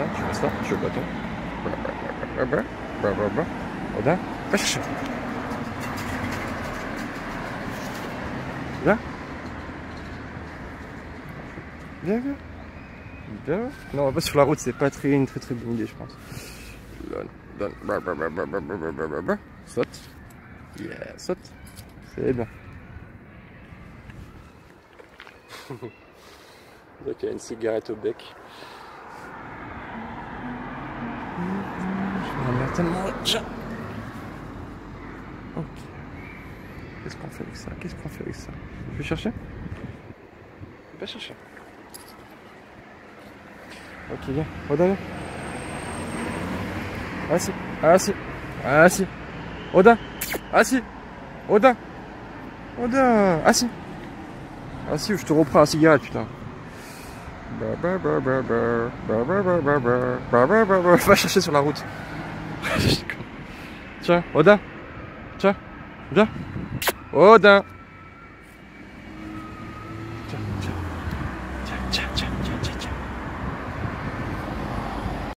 Tiens, tu fais ça. Oda, va chercher. Viens. Viens, viens. Viens. Non, on va pas sur la route, c'est pas très, une très très bonne idée, je pense. Donne, donne. Saute. Yeah, saute. C'est bien. Donc il y a une cigarette au bec. Tellement. Ok. Qu'est-ce qu'on fait avec ça? Qu'est-ce qu'on fait avec ça? Je vais chercher? Je vais chercher. Ok, viens. Oda, viens. Assis. Assis. Assis. Oda. Assis. Oda. Oda. Assis. Assis, je te reprends la cigarette, putain. Va chercher sur la route. 자, 어다. 자, 오다. 오다.